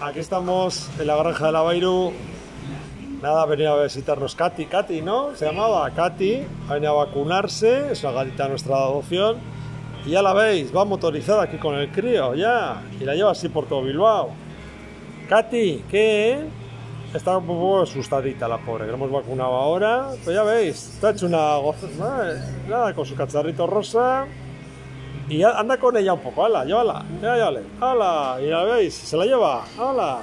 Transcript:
Aquí estamos en la granja de la Bairu. Nada, ha venido a visitarnos Katy, Katy, ¿no? Se llamaba Katy, ha venido a vacunarse, es una gatita de nuestra adopción. Y ya la veis, va motorizada aquí con el crío, ya. Y la lleva así por todo Bilbao. Katy, ¿qué? Está un poco asustadita la pobre, que la hemos vacunado ahora. Pues ya veis, está hecho una. Nada, con su cacharrito rosa. Y anda con ella un poco, hala, llévala, ya, llévale, hala, y la veis, se la lleva, hala.